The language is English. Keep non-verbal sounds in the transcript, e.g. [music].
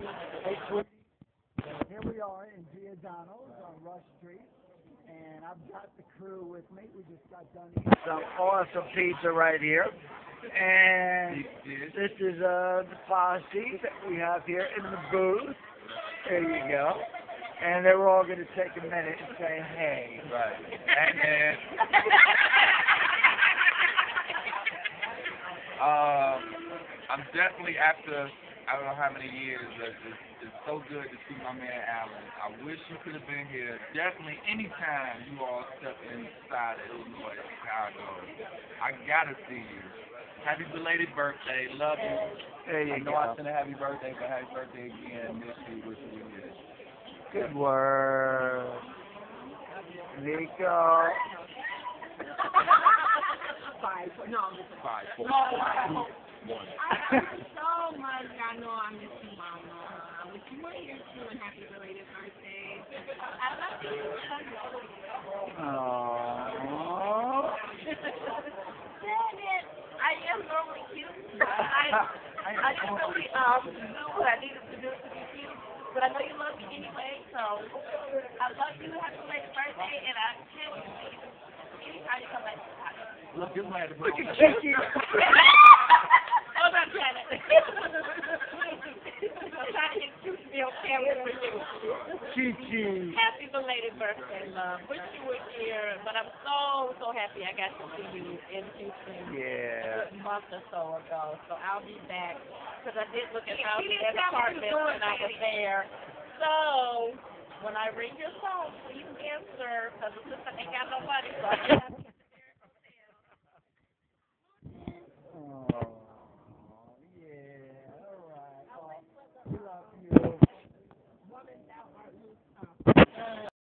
Hey, sweetie. Here we are in Giordano's on Rush Street, and I've got the crew with me. We just got done eating some awesome pizza right here. And this is uh, the posse that we have here in the booth. There you go. And they're all going to take a minute and say, hey. Right. Hey, man. um, I'm definitely after I don't know how many years. But it's, it's so good to see my man Alan. I wish you could have been here. Definitely anytime you all step inside of Illinois, Chicago, I gotta see you. Happy belated birthday. Love you. There you I know go. I said a happy birthday, but happy birthday again. Miss you. Wish you were here. Good work. Nico. Five. No, I'm just Five, four, No. two, one. [laughs] I love you so much. I know I miss you, Mama. I wish you were here too, and happy belated birthday. I love you. Aww. Dang it. I am normally cute. [laughs] I, I didn't really um, do what I needed to do to be cute. But I know you love me anyway, so I love you. Happy belated birthday, and I can't wait to see you anytime you come back to the house. Look, this man. Look at [laughs] Juicy on for you. Kiki. Happy belated birthday, love. Wish you were here, but I'm so, so happy I got to see you in Houston Yeah. a month or so ago. So I'll be back because I did look at houses and apartments when I was there. So when I ring your phone, please answer because the sister ain't got no money. So